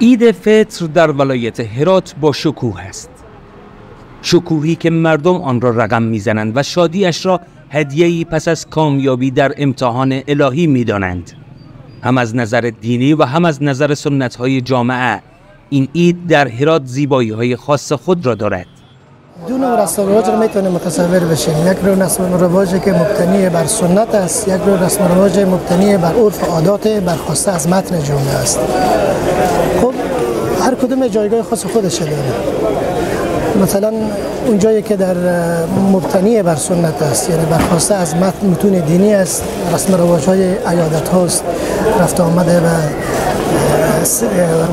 عید فطر در ولایت هرات با شکوه است. شکوهی که مردم آن را رقم می‌زنند و شادیش را هدیه‌ای پس از کامیابی در امتحان الهی می‌دانند. هم از نظر دینی و هم از نظر سنت های جامعه این عید در هرات زیبایی های خاص خود را دارد. دو نوع رسم رواج رو می‌تونیم متصور بشیم. یک نوع رسم که مبتنی بر سنت است یک نوع رسم رواج مبتنی بر عرف و عادات برخواسته از متن جمله است. خب هر کدوم جایگاه خاص خودش داره. مثلا اون جایی که در مبتنی بر سنت است یعنی برخواسته از متن متون دینی است رسم رواج های عیادت هاست رفت آمده و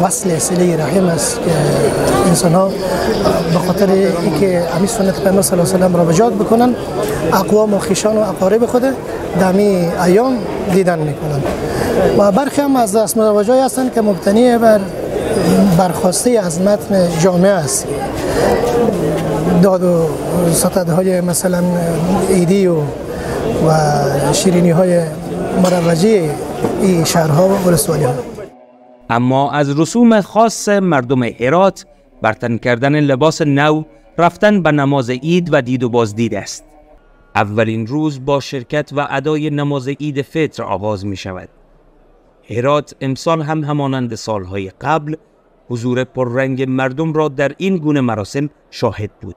وصل سلی رحم است که انسان ها به خاطر اینکه همین سنت پیامبر صلی الله علیه و را بکنن اقوام و خیشان و اقارب خود دمی ایام دیدن می‌کنن. و برخی هم از رسم رواج هستند که مبتنی بر برخواسته از متن جامعه است. داد و ستد های مثلا ایدی و و شیرینی های مروجی این شهرها و ولسوالی ها اما از رسوم خاص مردم هرات برتن کردن لباس نو رفتن به نماز عید و دید و بازدید است. اولین روز با شرکت و ادای نماز عید فطر آغاز می شود هرات امسال هم همانند سالهای قبل حضور پررنگ مردم را در این گونه مراسم شاهد بود.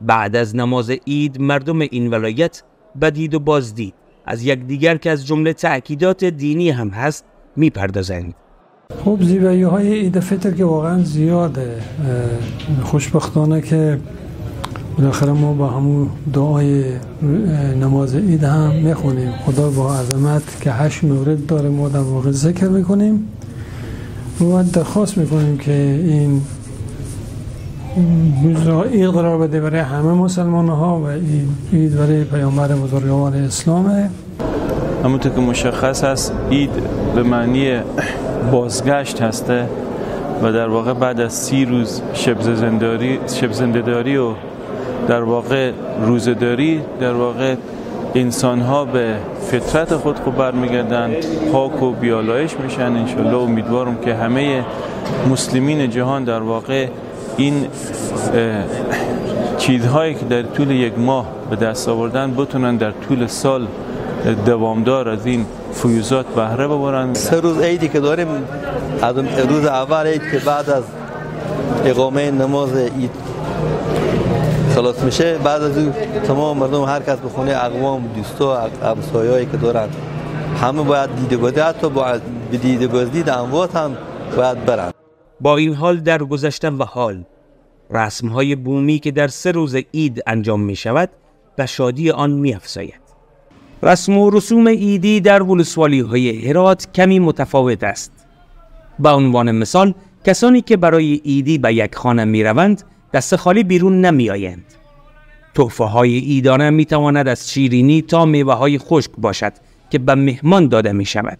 بعد از نماز عید مردم این ولایت بدید و بازدید. از یکدیگر که از جمله تأکیدات دینی هم هست می‌پردازند. خب زیبایی های عید فطر که واقعا زیاده. خوشبختانه که بالاخره ما با همون دعای نماز عید هم می‌خونیم. خدا با عظمت که هشت مورد داره ما در واقع ذکر می‌کنیم. و درخواست می‌کنیم که این عید قرار بده برای همه مسلمان ها و این عید برای پیامبر بزرگوار اسلامه همونطور که مشخص است عید به معنی بازگشت هسته و در واقع بعد از سی روز شب زندهداری و در واقع روزداری در واقع انسان ها به فطرت خود خود برمیگردن پاک و بیالایش میشن انشالله امیدوارم که همه مسلمین جهان در واقع این چیزهایی که در طول یک ماه به دست آوردن بتونن در طول سال دوامدار از این فیوزات بهره ببرن. سه روز عیدی که داریم از روز اول عید که بعد از اقامه نماز عید. خلاص میشه بعد از او تمام مردم هر کس به خونه اقوام دوستا همسایه‌ای که دارن همه باید دیده بوده حتی به دیده بازدید اموات هم باید برن با این حال در گذشتن و حال رسم های بومی که در سه روز عید انجام می شود به شادی آن می افزاید. رسم و رسوم ایدی در ولسوالی های هرات کمی متفاوت است. به عنوان مثال کسانی که برای ایدی به یک خانه می روند دست خالی بیرون نمی آیند. توفه های ایدانه می تواند از شیرینی تا میوه های خشک باشد که به مهمان داده می شود.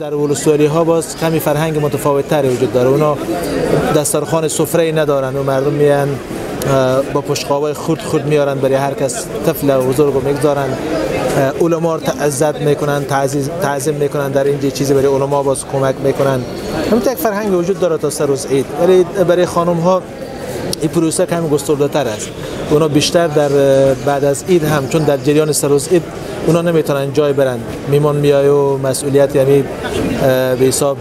در ولسوالی ها باز کمی فرهنگ متفاوت تری وجود داره. اونا دسترخوان سفره ندارن. و مردم میان با پشقابای خورد خورد میارن برای هر کس طفل و بزرگ رو می‌گذارن. علما رو می‌کنن تعظیم می‌کنن در اینجا چیزی برای علما باز کمک می‌کنن. همین یک فرهنگ وجود داره تا سر روز عید. برای برای خانم ها این پروسه کمی گسترده تر است. اونا بیشتر در بعد از عید هم چون در جریان سر روز عید اونا نمی‌تونن جای برن. میمان میای و مسئولیت یعنی به حساب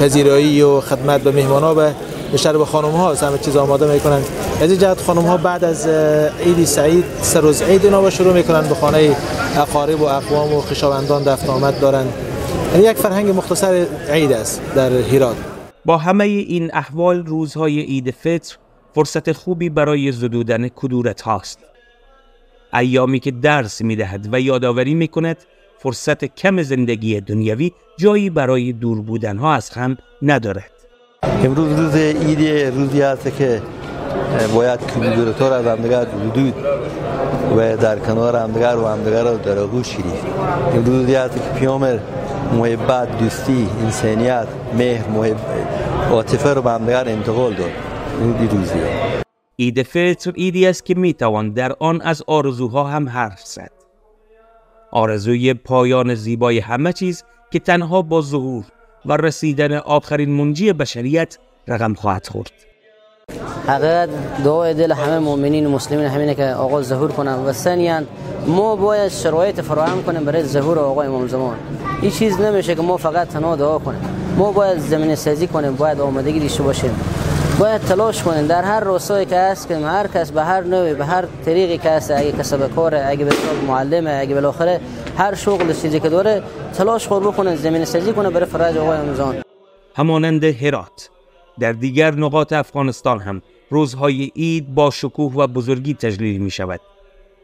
پذیرایی و خدمت به مهمان ها به بیشتر به خانم ها همه چیز آماده می‌کنن. از این جهت خانم ها بعد از عید سعید سر روز عید اونا شروع می‌کنن به خانه اقارب و اقوام و خویشاوندان دفت آمد دارن. یعنی یک فرهنگ مختصر عید است در هرات. با همه این احوال روزهای عید فطر فرصت خوبی برای زدودن کدورت هاست. ایامی که درس می دهد و یادآوری می کند فرصت کم زندگی دنیوی جایی برای دور بودن ها از هم ندارد. امروز روز عید روزی هست که باید را از همدیگر حدود و در کنار همدیگر و همدیگر را در آغوش گرفت امروز روزی هست که پیامبر محبت دوستی انسانیت مهر محب عاطفه رو به همدیگر انتقال داد. این روزیه عید فطر ایدی است که می‌توان در آن از آرزوها هم حرف زد. آرزوی پایان زیبای همه چیز که تنها با ظهور و رسیدن آخرین منجی بشریت رقم خواهد خورد. حقیقت دعای دل همه مؤمنین و مسلمین همینه که آقا ظهور کنن و ثانیا ما باید شرایط فراهم کنیم برای ظهور آقا امام زمان. این چیز نمیشه که ما فقط تنها دعا کنیم. ما باید زمین سازی کنیم باید آمادگی داشته باشیم. باید تلاش کنیم. در هر روسایی که هست که هر کس به هر نوعی به هر طریقی که هست اگه کسب کاره اگه به معلمه اگه بالاخره هر شغل چیزی که داره تلاش خود بکنه زمین سازی کنه برای فرج آقای امام همانند هرات. در دیگر نقاط افغانستان هم روزهای عید با شکوه و بزرگی تجلیل می شود.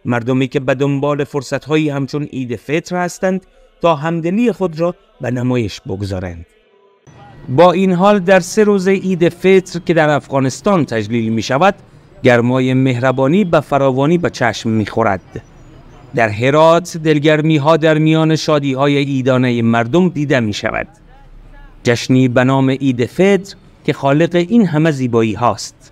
مردمی که به دنبال فرصتهایی همچون عید فطر هستند تا همدلی خود را به نمایش بگذارند. با این حال در سه روز عید فطر که در افغانستان تجلیل می شود گرمای مهربانی به فراوانی به چشم می خورد. در هرات دلگرمی ها در میان شادی های ایدانه مردم دیده می شود. جشنی به نام عید فطر که خالق این همه زیبایی هاست